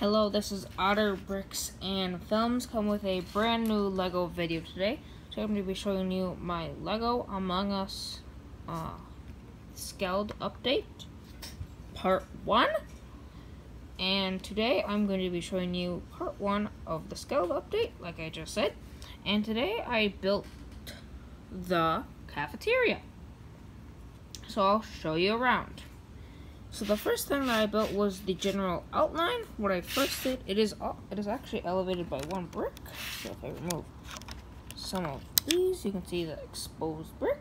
Hello, this is Otter Bricks and Films come with a brand new LEGO video today. So I'm going to be showing you my LEGO Among Us uh, Scaled Update Part 1. And today I'm going to be showing you Part 1 of the Scaled Update, like I just said. And today I built the cafeteria. So I'll show you around. So the first thing that I built was the general outline. What I first did, it is it is actually elevated by one brick. So if I remove some of these, you can see the exposed brick.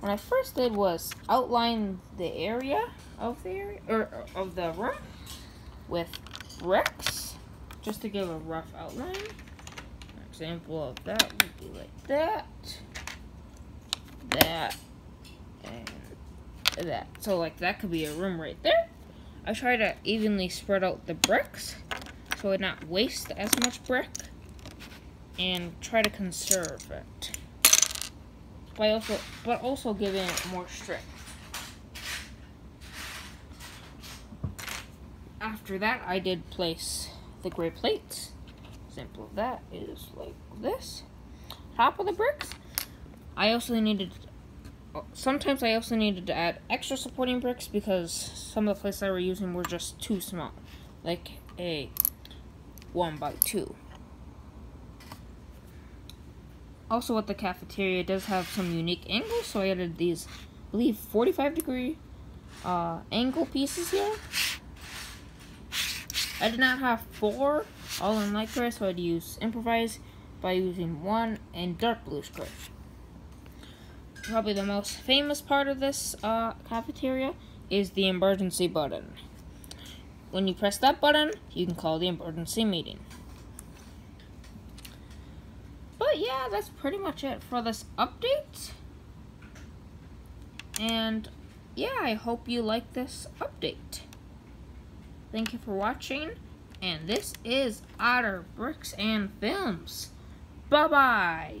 What I first did was outline the area of the area or uh, of the room with bricks, just to give a rough outline. An example of that would be like that, that, that. So like that could be a room right there. I try to evenly spread out the bricks so it not waste as much brick and try to conserve it. But also but also giving it more strength. After that I did place the gray plates. Of that is like this. Top of the bricks. I also needed sometimes I also needed to add extra supporting bricks because some of the places I were using were just too small, like a 1 by 2 Also at the cafeteria, does have some unique angles, so I added these, I believe, 45 degree uh, angle pieces here. I did not have four all in light gray, so I'd use improvise by using one and dark blue gray probably the most famous part of this uh, cafeteria is the emergency button. When you press that button, you can call the emergency meeting. But yeah, that's pretty much it for this update. And yeah, I hope you like this update. Thank you for watching. And this is Otter Bricks and Films. Bye-bye.